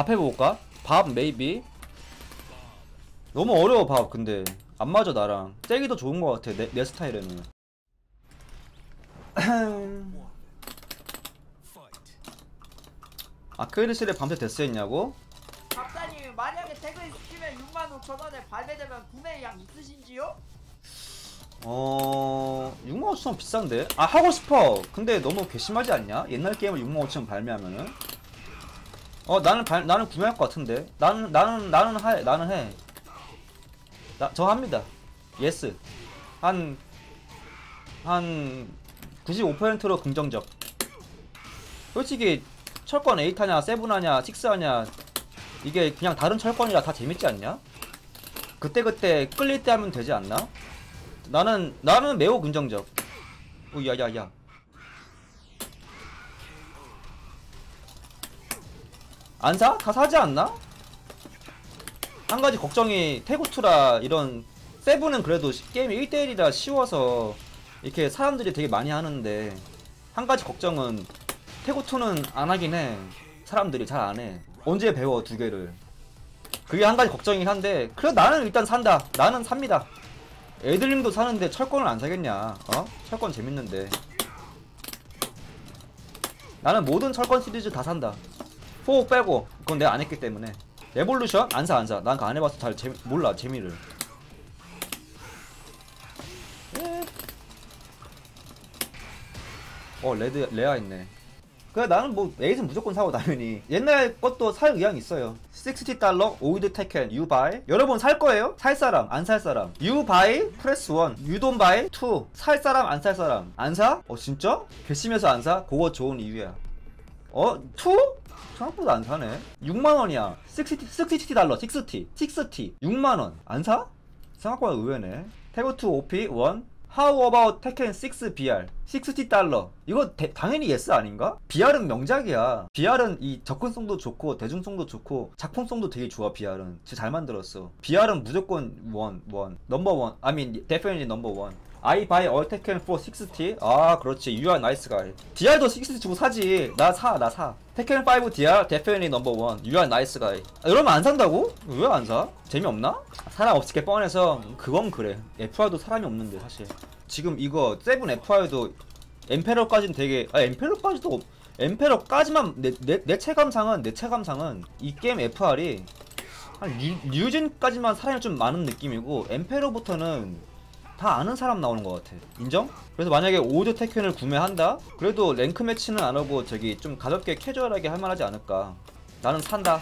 밥 해볼까? 밥 메이비 너무 어려워 밥 근데 안 맞아 나랑 잭이 더 좋은 것 같아 내, 내 스타일에는 아크리실에 밤새 데스했냐고? 박사님 만약에 태그 시키면 6만 5천 원에 발매되면 구매 예약 있으신지요? 어... 65,000원 비싼데? 아 하고 싶어 근데 너무 괘씸하지 않냐? 옛날 게임을 65,000원 발매하면은 어 나는 발, 나는 구매할 것 같은데 나는 나는 나는 해 나는 해 나, 저 합니다 yes 한 한 95%로 긍정적 솔직히 철권 8 하냐 7 하냐 6 하냐 이게 그냥 다른 철권이라 다 재밌지 않냐? 그때 그때 끌릴 때 하면 되지 않나? 나는 나는 매우 긍정적. 오 야야야. 안 사? 다 사지 않나? 한 가지 걱정이 태고투라 이런 세븐은 그래도 시- 게임이 1대1이라 쉬워서 이렇게 사람들이 되게 많이 하는데 한 가지 걱정은 태고투는 안 하긴 해. 사람들이 잘 안 해. 언제 배워 두 개를. 그게 한 가지 걱정이긴 한데 그래 나는 일단 산다. 나는 삽니다. 애들님도 사는데 철권을 안 사겠냐? 어? 철권 재밌는데. 나는 모든 철권 시리즈 다 산다. 4 빼고 그건 내가 안 했기 때문에. Revolution 안사 안 사. 난 그거 안 해봐서 잘 재미, 몰라 재미를. 에. 어 레드 레아 있네. 그래 나는 뭐 에이즈는 무조건 사고 당연히 옛날 것도 살 의향 있어요 60달러 old Tekken you buy 여러분 살 거예요? 살 사람 안 살 사람 you buy press 1 you don't buy 2살 사람 안 살 사람 안 사? 어 진짜? 괘씸해서 안 사? 그거 좋은 이유야 어? 2? 생각보다 안 사네 6만원이야 60, 60 달러 60 60 6만원 안 사? 생각보다 의외네 Tag2 OP 1 How about Tekken 6 BR? 60달러. 이거 대- 당연히 yes 아닌가? BR은 명작이야. BR은 이 접근성도 좋고 대중성도 좋고 작품성도 되게 좋아. BR은 진짜 잘 만들었어. BR은 무조건 one, one, number one. I mean definitely number one. I buy old Tekken for 60. 아 그렇지. You are nice guy. DR도 60 주고 사지. 나 사, 나 사. Tekken 5 DR definitely number one. You are nice guy. 아, 이러면 안 산다고? 왜 안 사? 재미없나? 사람 없을 게 뻔해서 그건 그래. FR도 사람이 없는데 사실. 지금 이거 세븐 FR도 엠페러까지는 되게 아 emperor까지도 없- emperor까지만 내, 내, 내 체감상은 내 체감상은 이 게임 FR이 한 류, 류진까지만 사람이 좀 많은 느낌이고 emperor부터는 다 아는 사람 나오는 것 같아. 인정? 그래서 만약에 old Tekken을 구매한다? 그래도 rank match는 안 하고 저기 좀 가볍게 캐주얼하게 할 만하지 않을까. 나는 산다.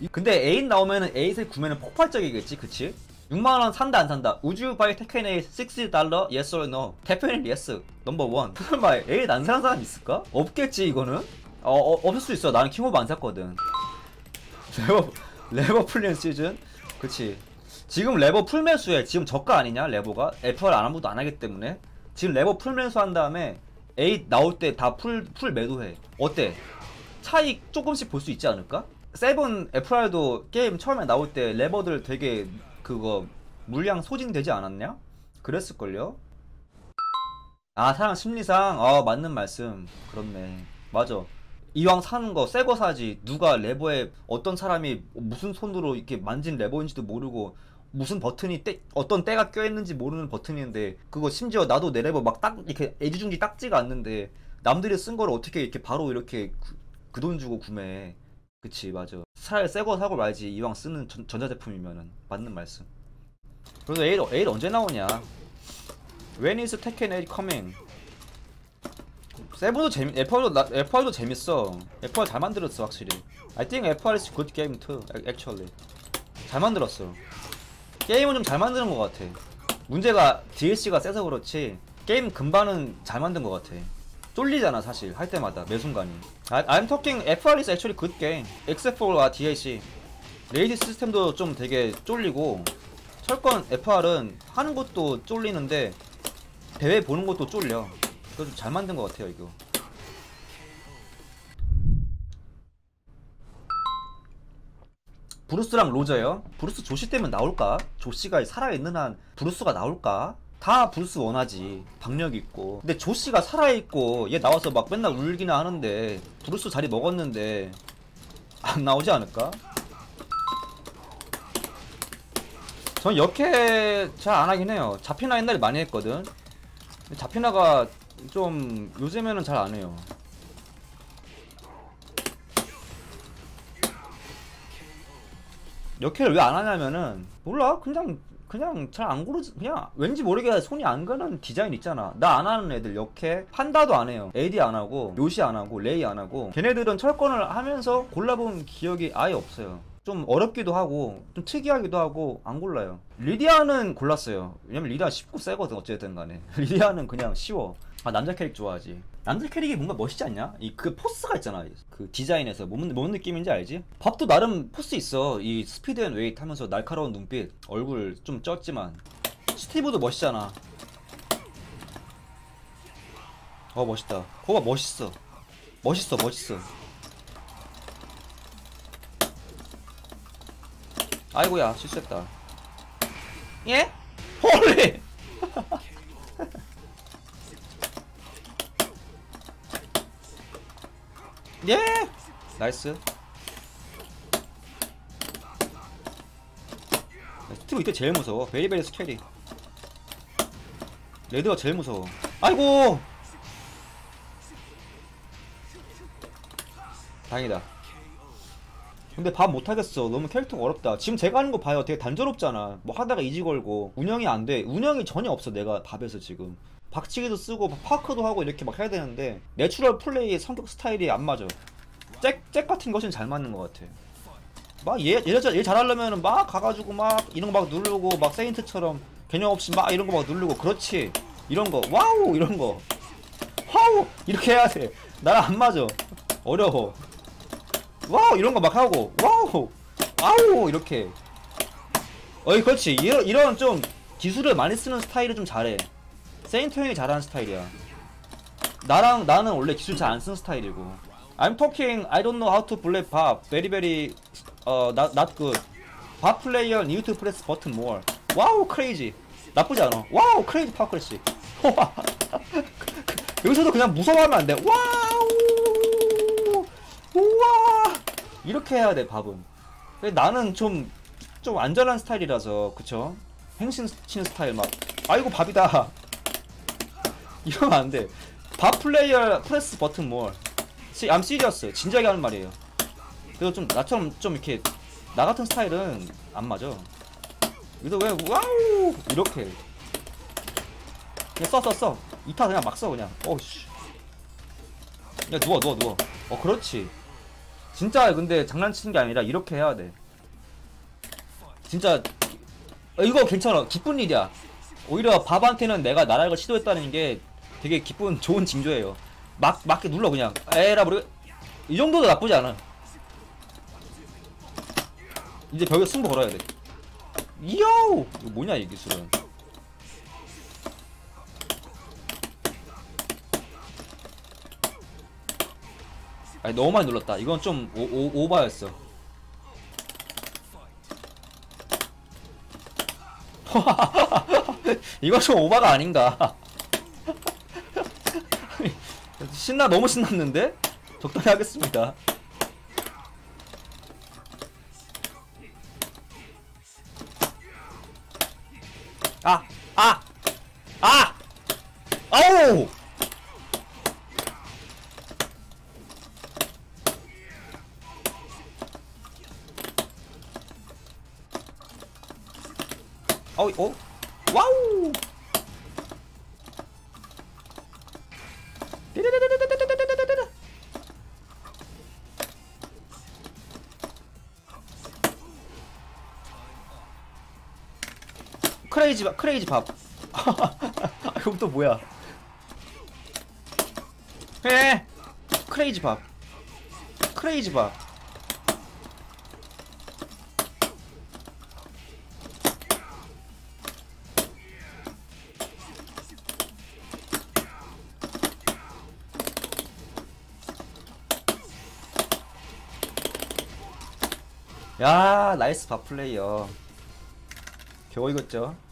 이- 근데 8 나오면은 8을 구매는 폭발적이겠지, 그치? 6만원 산다 안 산다 would you buy Tekken 8 60달러 yes or no definitely yes number one 설마 8안 사는 사람 있을까? 없겠지 이거는 어, 어 없을 수 있어 나는 킹오브 안 샀거든 레버 레버 풀린 시즌? 그치. 지금 레버 풀매수에 지금 저가 아니냐 레버가? FR 안 아무도 안 하기 때문에. 지금 레버 풀매수 한 다음에 8 나올 때 다 풀 풀 매도해. 어때? 차이 조금씩 볼 수 있지 않을까? seven FR도 게임 처음에 나올 때 레버들 되게 그거 물량 소진되지 않았냐? 그랬을걸요? 아 사람 심리상. 아 맞는 말씀. 그렇네. 맞아 이왕 사는 거 새 거 사지. 누가 레버에 어떤 사람이 무슨 손으로 이렇게 만진 레버인지도 모르고 무슨 버튼이 때, 어떤 때가 껴있는지 모르는 버튼인데 그거 심지어 나도 내 레버 막 딱 이렇게 애지중지 딱지가 않는데 남들이 쓴 거를 어떻게 이렇게 바로 이렇게 그돈 주고 구매해 그치 맞아. 차라리 새 거 사고 말지. 이왕 쓰는 전, 전자제품이면은. 맞는 말씀. 그래서 에일, 에일 언제 나오냐? When is Tekken 8 coming? 세븐도 재미, FR도, 나, FR도 재밌어. FR 잘 만들었어, 확실히. I think FR is good game too, actually. 잘 만들었어. 게임은 좀 잘 만드는 것 같아. 문제가 DLC가 세서 그렇지, 게임 근반은 잘 만든 것 같아. 쫄리잖아, 사실. 할 때마다, 매 순간이. I'm talking, FR is actually good game. Except for DLC. rage 시스템도 좀 되게 쫄리고, 철권 FR은 하는 것도 쫄리는데, 대회 보는 것도 쫄려. 그래서 잘 만든 것 같아요 이거. 브루스랑 로저요? 브루스 조시 때문에 나올까? 조시가 살아있는 한 브루스가 나올까? 다 브루스 원하지 박력 있고 근데 조시가 살아있고 얘 나와서 막 맨날 울기나 하는데 브루스 자리 먹었는데 안 나오지 않을까? 전 여캐 잘 안 하긴 해요 자피나 옛날에 많이 했거든 자피나가 좀 요즘에는 잘 안 해요. 여캐를 왜 안 하냐면은 몰라. 그냥 그냥 잘 안 고르지. 그냥 왠지 모르게 손이 안 가는 디자인 있잖아. 나 안 하는 애들 여캐 판다도 안 해요. 에디 안 하고 요시 안 하고 레이 안 하고. 걔네들은 철권을 하면서 골라본 기억이 아예 없어요. 좀 어렵기도 하고 좀 특이하기도 하고 안 골라요. 리디아는 골랐어요. 왜냐면 리디아 쉽고 세거든 어쨌든 간에. 리디아는 그냥 쉬워 아 남자 캐릭 좋아하지. 남자 캐릭이 뭔가 멋있지 않냐? 이 그 포스가 있잖아. 그 디자인에서 뭔, 뭔 느낌인지 알지? 밥도 나름 포스 있어. 이 speed and weight 하면서 날카로운 눈빛 얼굴 좀 쪘지만. 스티브도 멋있잖아. 어 멋있다. 거봐 멋있어. 멋있어 멋있어. 아이고야 실수했다. 예? 홀리 예! 나이스. 스티브 이때 제일 무서워. 베리베리 스캐리. 레드가 제일 무서워. 아이고! 다행이다. 근데 밥 못하겠어. 너무 캐릭터가 어렵다. 지금 제가 하는 거 봐요. 되게 단조롭잖아. 뭐 하다가 이지 걸고 운영이 안돼. 운영이 전혀 없어 내가 밥에서 지금 박치기도 쓰고 파크도 하고 이렇게 막 해야 되는데 natural play 성격 스타일이 안 맞아 잭, 잭 같은 것은 잘 맞는 것 같아 막얘 얘 얘 잘하려면은 막 가가지고 막 이런 거 막 누르고 막 세인트처럼 개념 없이 막 이런 거 막 누르고 그렇지. 이런 거 wow! 이런 거. wow! 이렇게 해야 돼. 나랑 안 맞아. 어려워. wow! 이런 거 막 하고 wow! 아우! 이렇게. 어이 그렇지. 이런 이런 좀 기술을 많이 쓰는 스타일을 좀 잘해 세인트 형이 잘하는 스타일이야 나랑 나는 원래 기술 잘안 쓰는 스타일이고 I'm talking I don't know how to play Bob very very uh not, not good Bob player need to press button more wow crazy 나쁘지 않아 wow crazy Bob crazy 여기서도 그냥 무서워하면 안돼 wow 우와 이렇게 해야 돼 밥은 근데 나는 좀좀 안전한 스타일이라서 그쵸 횡신 치는 스타일 막 아이고 밥이다 이러면 안돼 Bob player press button more. 시, I'm serious. 진지하게 하는 말이에요. 그래서 좀 나처럼 좀 이렇게 나 같은 스타일은 안 맞아. 그래서 왜 wow! 이렇게. 그냥 써 써 써. 이타 그냥 막 써 그냥. 어우씨. 야 누워 누워 누워. 어 그렇지. 진짜 근데 장난치는 게 아니라 이렇게 해야 돼. 진짜 어, 이거 괜찮아. 기쁜 일이야. 오히려 밥한테는 내가 나락을 시도했다는 게 되게 기쁜 좋은 징조예요. 막 맞게 눌러 그냥. 에라 모르 이 정도도 나쁘지 않아 이제 벽에 승부 걸어야 돼. 이요! 이거 뭐냐 이 기술은. 아니 너무 많이 눌렀다. 이건 좀 오, 오, 오바였어. 이거 좀 오바가 아닌가 신나 너무 신났는데 적당히 하겠습니다 아! 아! 아! 아우! 어이, 어? 와우! 크레이지 밥, 크레이지 밥. 아, 이건 또 뭐야? 해! 크레이지 밥. 크레이지 밥. 야, 나이스 밥 플레이어. 겨우 이겼죠?